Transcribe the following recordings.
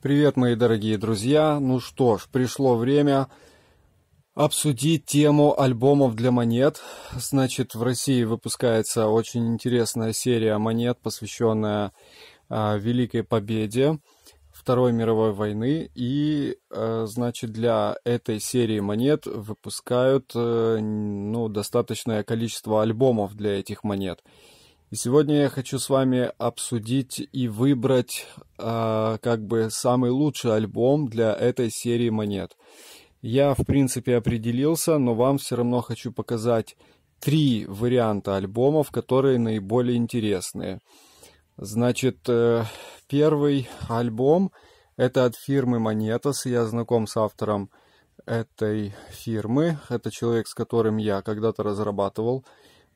Привет, мои дорогие друзья. Ну что ж, пришло время обсудить тему альбомов для монет. Значит, в России выпускается очень интересная серия монет, посвященная э, Великой Победе Второй мировой войны. И, э, значит, для этой серии монет выпускают э, ну, достаточное количество альбомов для этих монет. И сегодня я хочу с вами обсудить и выбрать э, как бы самый лучший альбом для этой серии монет. Я, в принципе, определился, но вам все равно хочу показать три варианта альбомов, которые наиболее интересные. Значит, э, первый альбом это от фирмы Monetos. Я знаком с автором этой фирмы. Это человек, с которым я когда-то разрабатывал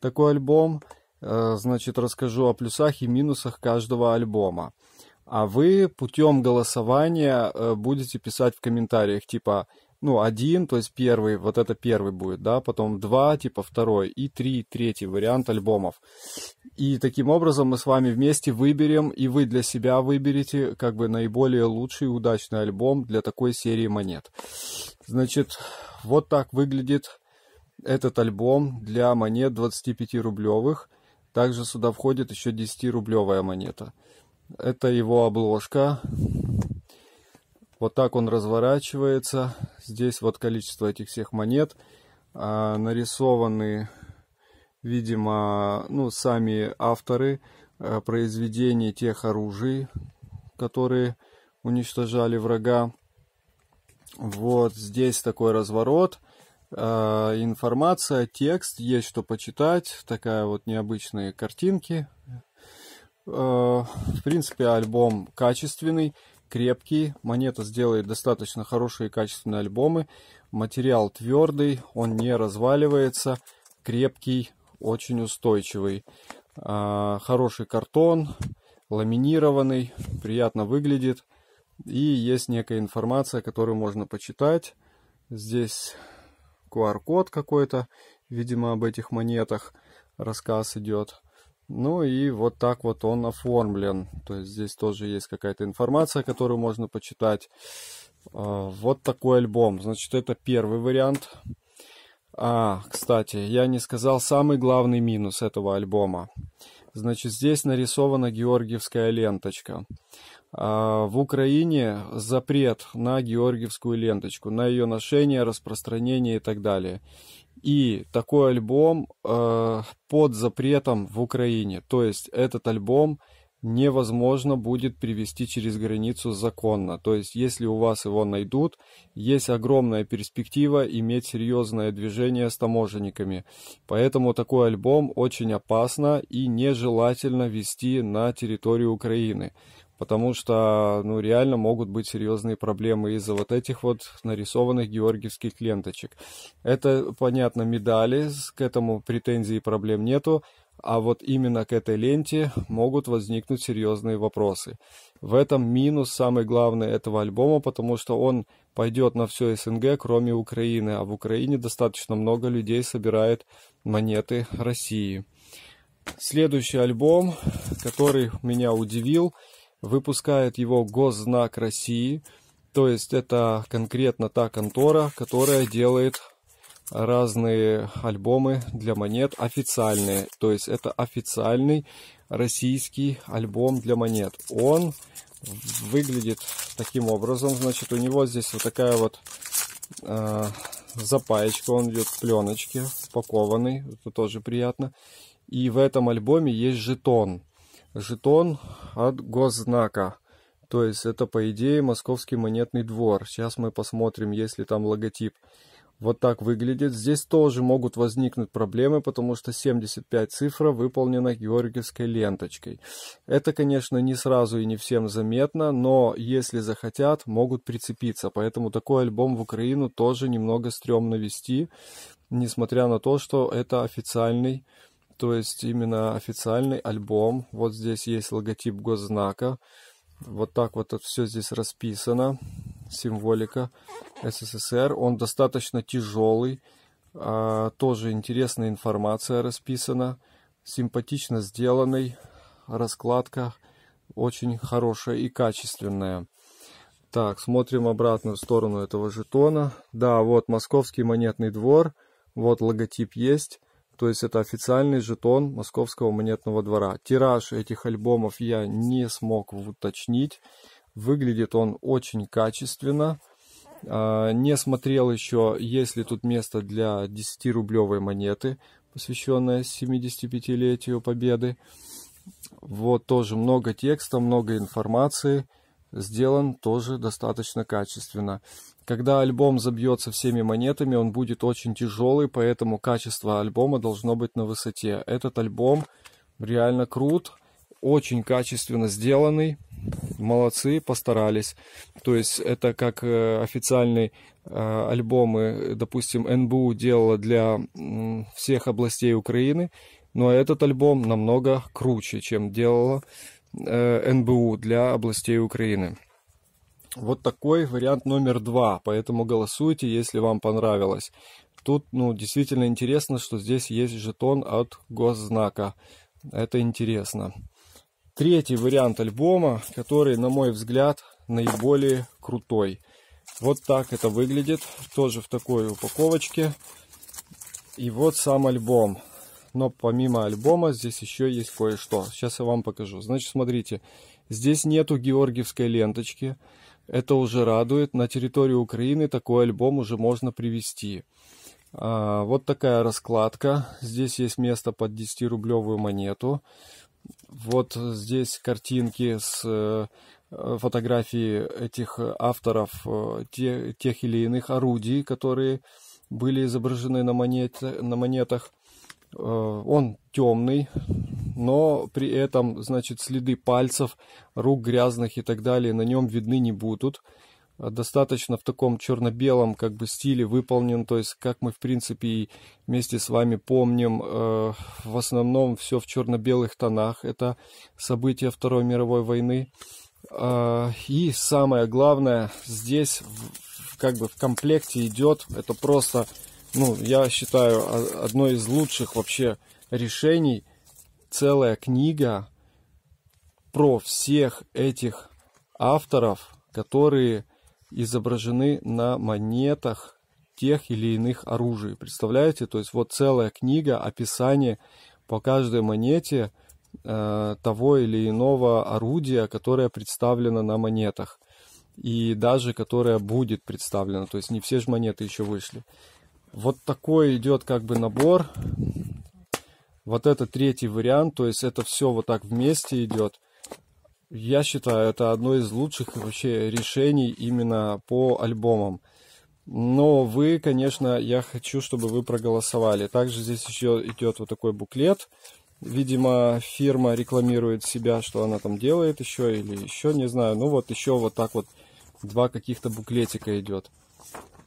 такой альбом. Э, значит, расскажу о плюсах и минусах каждого альбома. А вы путем голосования э, будете писать в комментариях, типа, ну, один, то есть первый, вот это первый будет, да, потом два, типа второй, и три, третий вариант альбомов. И таким образом мы с вами вместе выберем, и вы для себя выберете, как бы, наиболее лучший и удачный альбом для такой серии монет. Значит, вот так выглядит этот альбом для монет 25-рублевых. Также сюда входит еще 10-рублевая монета. Это его обложка. Вот так он разворачивается. Здесь вот количество этих всех монет. А, нарисованы, видимо, ну, сами авторы а, произведений тех оружий, которые уничтожали врага. Вот здесь такой разворот. А, информация, текст, есть что почитать, такая вот необычные картинки. А, в принципе, альбом качественный, крепкий, монета сделает достаточно хорошие качественные альбомы. Материал твердый, он не разваливается, крепкий, очень устойчивый. А, хороший картон, ламинированный, приятно выглядит. И есть некая информация, которую можно почитать. Здесь QR-код какой-то, видимо, об этих монетах рассказ идет. Ну и вот так вот он оформлен. То есть здесь тоже есть какая-то информация, которую можно почитать. А, вот такой альбом. Значит, это первый вариант. А, кстати, я не сказал самый главный минус этого альбома. Значит, здесь нарисована георгиевская ленточка. А, в Украине запрет на георгиевскую ленточку, на ее ношение, распространение и так далее. И такой альбом э, под запретом в Украине. То есть этот альбом невозможно будет привести через границу законно. То есть, если у вас его найдут, есть огромная перспектива иметь серьезное движение с таможенниками. Поэтому такой альбом очень опасно и нежелательно вести на территорию Украины потому что, ну, реально могут быть серьезные проблемы из-за вот этих вот нарисованных георгиевских ленточек. Это, понятно, медали, к этому претензий и проблем нету, а вот именно к этой ленте могут возникнуть серьезные вопросы. В этом минус самый главный этого альбома, потому что он пойдет на все СНГ, кроме Украины, а в Украине достаточно много людей собирает монеты России. Следующий альбом, который меня удивил – выпускает его Госзнак России, то есть это конкретно та контора, которая делает разные альбомы для монет официальные. То есть это официальный российский альбом для монет. Он выглядит таким образом. Значит, у него здесь вот такая вот э, запаечка. Он идет в пленочке, упакованный. Это тоже приятно. И в этом альбоме есть жетон жетон от госзнака. То есть это, по идее, московский монетный двор. Сейчас мы посмотрим, есть ли там логотип. Вот так выглядит. Здесь тоже могут возникнуть проблемы, потому что 75 цифра выполнена георгиевской ленточкой. Это, конечно, не сразу и не всем заметно, но если захотят, могут прицепиться. Поэтому такой альбом в Украину тоже немного стрёмно вести, несмотря на то, что это официальный то есть именно официальный альбом. Вот здесь есть логотип госзнака. Вот так вот все здесь расписано. Символика СССР. Он достаточно тяжелый. А, тоже интересная информация расписана. Симпатично сделанный. Раскладка очень хорошая и качественная. Так, смотрим обратную сторону этого жетона. Да, вот московский монетный двор. Вот логотип есть. То есть это официальный жетон Московского монетного двора. Тираж этих альбомов я не смог уточнить. Выглядит он очень качественно. А, не смотрел еще, есть ли тут место для 10-рублевой монеты, посвященной 75-летию Победы. Вот тоже много текста, много информации сделан тоже достаточно качественно. Когда альбом забьется всеми монетами, он будет очень тяжелый, поэтому качество альбома должно быть на высоте. Этот альбом реально крут, очень качественно сделанный. Молодцы, постарались. То есть это как э, официальный э, альбомы, допустим, НБУ делала для всех областей Украины, но этот альбом намного круче, чем делала НБУ для областей Украины. Вот такой вариант номер два, поэтому голосуйте, если вам понравилось. Тут, ну, действительно интересно, что здесь есть жетон от госзнака. Это интересно. Третий вариант альбома, который, на мой взгляд, наиболее крутой. Вот так это выглядит, тоже в такой упаковочке. И вот сам альбом но помимо альбома здесь еще есть кое-что. Сейчас я вам покажу. Значит, смотрите, здесь нету георгиевской ленточки. Это уже радует. На территории Украины такой альбом уже можно привезти. А, вот такая раскладка. Здесь есть место под 10-рублевую монету. Вот здесь картинки с э, фотографии этих авторов э, те, тех или иных орудий, которые были изображены на, монете, на монетах. Э, он темный, но при этом, значит, следы пальцев, рук грязных и так далее на нем видны не будут. Э, достаточно в таком черно-белом как бы стиле выполнен, то есть как мы в принципе и вместе с вами помним, э, в основном все в черно-белых тонах. Это события Второй мировой войны. И самое главное, здесь как бы в комплекте идет, это просто ну, я считаю, одно из лучших вообще решений целая книга про всех этих авторов, которые изображены на монетах тех или иных оружий. Представляете? То есть вот целая книга, описание по каждой монете э, того или иного орудия, которое представлено на монетах. И даже которое будет представлено. То есть не все же монеты еще вышли. Вот такой идет как бы набор. Вот это третий вариант, то есть это все вот так вместе идет. Я считаю, это одно из лучших вообще решений именно по альбомам. Но вы, конечно, я хочу, чтобы вы проголосовали. Также здесь еще идет вот такой буклет. Видимо, фирма рекламирует себя, что она там делает еще или еще, не знаю. Ну вот еще вот так вот два каких-то буклетика идет.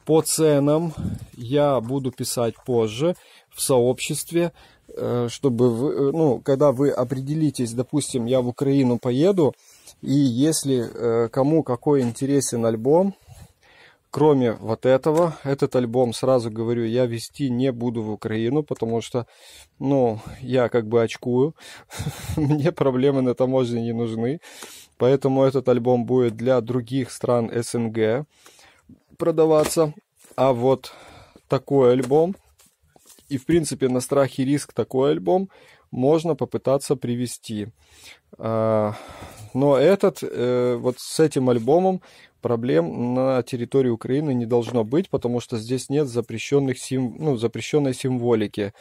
По ценам я буду писать позже в сообществе, э, чтобы вы, э, ну, когда вы определитесь, допустим, я в Украину поеду, и если э, кому какой интересен альбом, кроме вот этого, этот альбом, сразу говорю, я вести не буду в Украину, потому что, ну, я как бы очкую, мне проблемы на таможне не нужны, поэтому этот альбом будет для других стран СНГ продаваться. А вот такой альбом, и в принципе на страх и риск такой альбом можно попытаться привести. А, но этот, э, вот с этим альбомом проблем на территории Украины не должно быть, потому что здесь нет запрещенных сим, ну, запрещенной символики.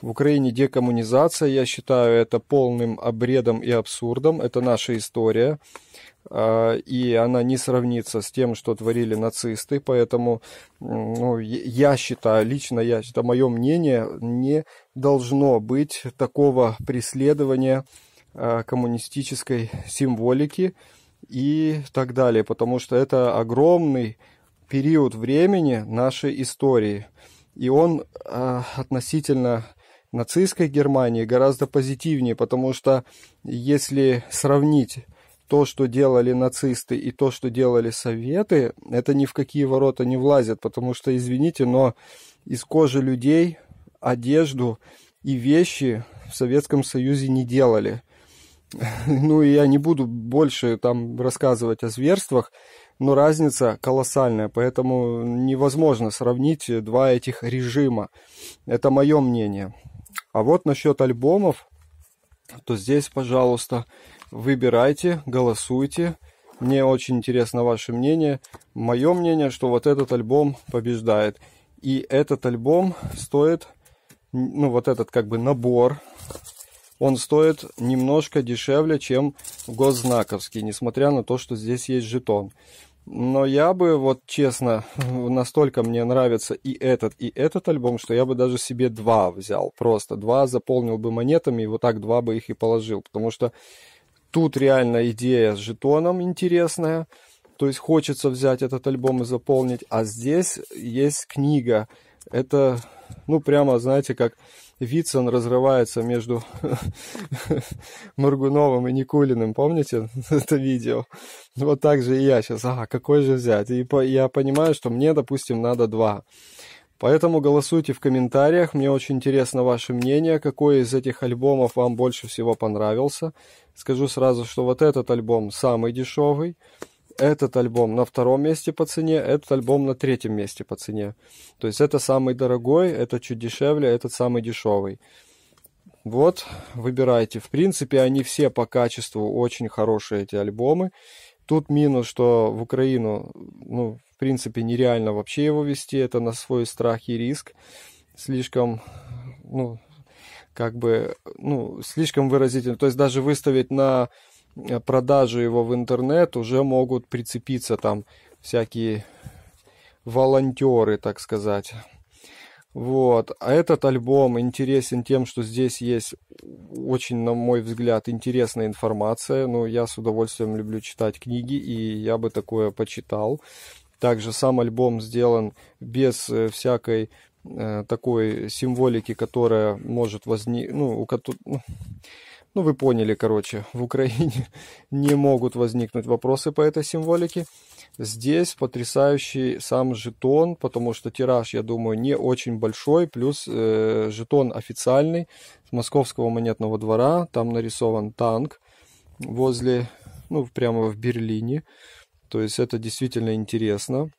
В Украине декоммунизация, я считаю, это полным обредом и абсурдом. Это наша история. А, и она не сравнится с тем, что творили нацисты, поэтому ну, я считаю, лично я, это мое мнение, не должно быть такого преследования а, коммунистической символики и так далее, потому что это огромный период времени нашей истории, и он а, относительно нацистской Германии гораздо позитивнее, потому что если сравнить то, что делали нацисты и то, что делали советы, это ни в какие ворота не влазят, потому что, извините, но из кожи людей одежду и вещи в Советском Союзе не делали. Ну и я не буду больше там рассказывать о зверствах, но разница колоссальная, поэтому невозможно сравнить два этих режима. Это мое мнение. А вот насчет альбомов, то здесь, пожалуйста, выбирайте, голосуйте. Мне очень интересно ваше мнение. Мое мнение, что вот этот альбом побеждает. И этот альбом стоит, ну вот этот как бы набор, он стоит немножко дешевле, чем госзнаковский, несмотря на то, что здесь есть жетон. Но я бы, вот честно, настолько мне нравится и этот, и этот альбом, что я бы даже себе два взял. Просто два заполнил бы монетами, и вот так два бы их и положил. Потому что тут реально идея с жетоном интересная. То есть хочется взять этот альбом и заполнить. А здесь есть книга. Это, ну, прямо, знаете, как Вицин разрывается между Моргуновым и Никулиным. Помните это видео? Вот так же и я сейчас. Ага, какой же взять? И по, я понимаю, что мне, допустим, надо два. Поэтому голосуйте в комментариях. Мне очень интересно ваше мнение, какой из этих альбомов вам больше всего понравился. Скажу сразу, что вот этот альбом самый дешевый этот альбом на втором месте по цене, этот альбом на третьем месте по цене. То есть это самый дорогой, это чуть дешевле, этот самый дешевый. Вот, выбирайте. В принципе, они все по качеству очень хорошие, эти альбомы. Тут минус, что в Украину, ну, в принципе, нереально вообще его вести. Это на свой страх и риск. Слишком, ну, как бы, ну, слишком выразительно. То есть даже выставить на продажи его в интернет уже могут прицепиться там всякие волонтеры, так сказать. Вот. А этот альбом интересен тем, что здесь есть очень, на мой взгляд, интересная информация. Ну, я с удовольствием люблю читать книги, и я бы такое почитал. Также сам альбом сделан без э, всякой э, такой символики, которая может возникнуть, ну, у, ну, ну, вы поняли, короче, в Украине не могут возникнуть вопросы по этой символике. Здесь потрясающий сам жетон, потому что тираж, я думаю, не очень большой, плюс э, жетон официальный с московского монетного двора. Там нарисован танк возле, ну, прямо в Берлине. То есть это действительно интересно.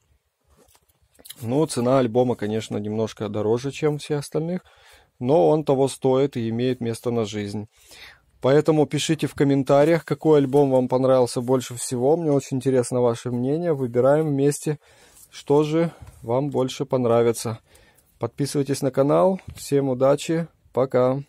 Ну, цена альбома, конечно, немножко дороже, чем все остальных, но он того стоит и имеет место на жизнь. Поэтому пишите в комментариях, какой альбом вам понравился больше всего. Мне очень интересно ваше мнение. Выбираем вместе, что же вам больше понравится. Подписывайтесь на канал. Всем удачи. Пока.